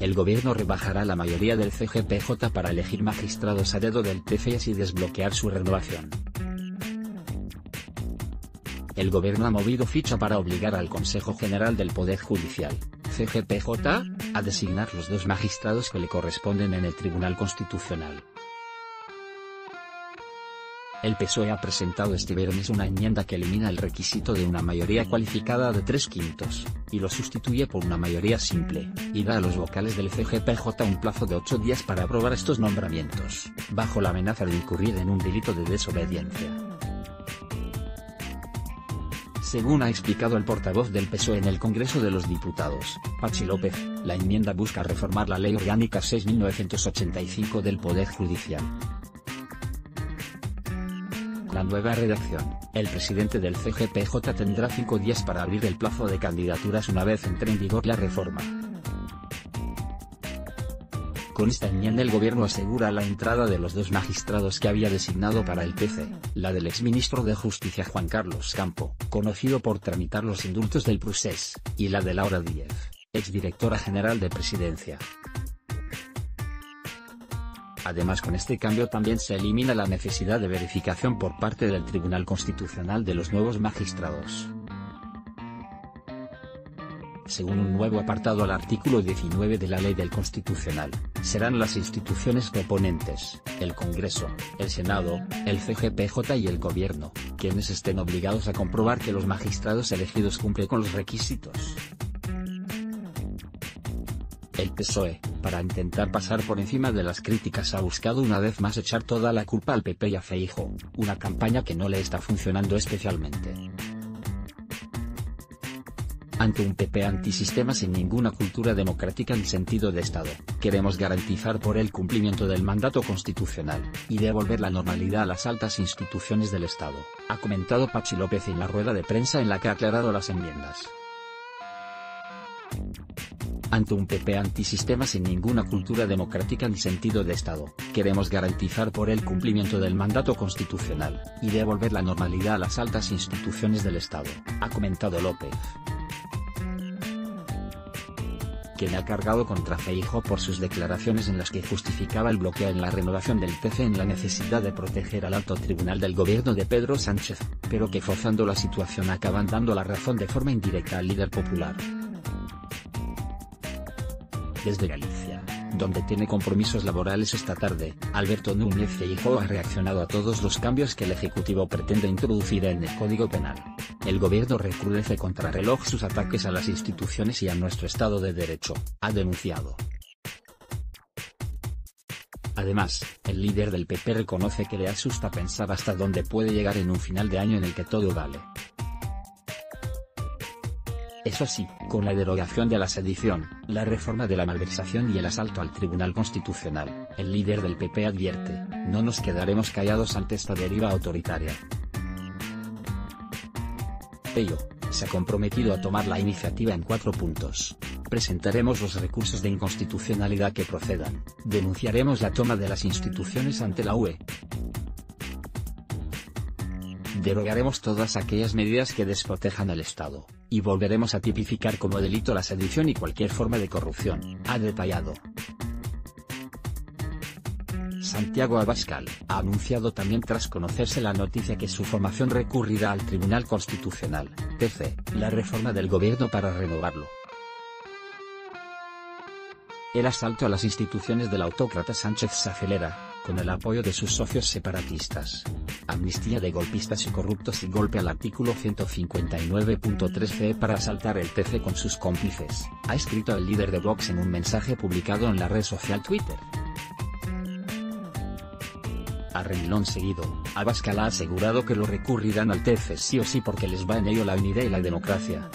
el gobierno rebajará la mayoría del CGPJ para elegir magistrados a dedo del TC y desbloquear su renovación. El gobierno ha movido ficha para obligar al Consejo General del Poder Judicial, CGPJ, a designar los dos magistrados que le corresponden en el Tribunal Constitucional. El PSOE ha presentado este viernes una enmienda que elimina el requisito de una mayoría cualificada de tres quintos, y lo sustituye por una mayoría simple, y da a los vocales del CGPJ un plazo de ocho días para aprobar estos nombramientos, bajo la amenaza de incurrir en un delito de desobediencia. Según ha explicado el portavoz del PSOE en el Congreso de los Diputados, Pachi López, la enmienda busca reformar la Ley Orgánica 6.985 del Poder Judicial, la nueva redacción, el presidente del CGPJ tendrá cinco días para abrir el plazo de candidaturas una vez entre en vigor la reforma. Con esta enmienda el gobierno asegura la entrada de los dos magistrados que había designado para el PC, la del exministro de Justicia Juan Carlos Campo, conocido por tramitar los indultos del procés, y la de Laura Díez, exdirectora general de Presidencia. Además con este cambio también se elimina la necesidad de verificación por parte del Tribunal Constitucional de los nuevos magistrados. Según un nuevo apartado al artículo 19 de la Ley del Constitucional, serán las instituciones proponentes, el Congreso, el Senado, el CGPJ y el Gobierno, quienes estén obligados a comprobar que los magistrados elegidos cumplen con los requisitos. El PSOE, para intentar pasar por encima de las críticas ha buscado una vez más echar toda la culpa al PP y a Feijo, una campaña que no le está funcionando especialmente. Ante un PP antisistema sin ninguna cultura democrática ni sentido de Estado, queremos garantizar por el cumplimiento del mandato constitucional, y devolver la normalidad a las altas instituciones del Estado, ha comentado Pachi López en la rueda de prensa en la que ha aclarado las enmiendas. Ante un PP antisistema sin ninguna cultura democrática ni sentido de Estado, queremos garantizar por el cumplimiento del mandato constitucional, y devolver la normalidad a las altas instituciones del Estado, ha comentado López quien ha cargado contra Feijo por sus declaraciones en las que justificaba el bloqueo en la renovación del TC en la necesidad de proteger al alto tribunal del gobierno de Pedro Sánchez, pero que forzando la situación acaban dando la razón de forma indirecta al líder popular desde Galicia, donde tiene compromisos laborales esta tarde, Alberto Núñez Feijóo ha reaccionado a todos los cambios que el Ejecutivo pretende introducir en el Código Penal. El gobierno recrudece contra reloj sus ataques a las instituciones y a nuestro Estado de Derecho, ha denunciado. Además, el líder del PP reconoce que le asusta pensar hasta dónde puede llegar en un final de año en el que todo vale. Eso sí, con la derogación de la sedición, la reforma de la malversación y el asalto al Tribunal Constitucional, el líder del PP advierte, no nos quedaremos callados ante esta deriva autoritaria. Ello, se ha comprometido a tomar la iniciativa en cuatro puntos. Presentaremos los recursos de inconstitucionalidad que procedan, denunciaremos la toma de las instituciones ante la UE, derogaremos todas aquellas medidas que desprotejan al Estado, y volveremos a tipificar como delito la sedición y cualquier forma de corrupción, ha detallado. Santiago Abascal, ha anunciado también tras conocerse la noticia que su formación recurrirá al Tribunal Constitucional, TC, la reforma del gobierno para renovarlo. El asalto a las instituciones del autócrata Sánchez se acelera, con el apoyo de sus socios separatistas. Amnistía de golpistas y corruptos y golpe al artículo 159.3c para asaltar el TC con sus cómplices, ha escrito el líder de Vox en un mensaje publicado en la red social Twitter. A renglón seguido, Abascal ha asegurado que lo recurrirán al TC sí o sí porque les va en ello la unidad y la democracia.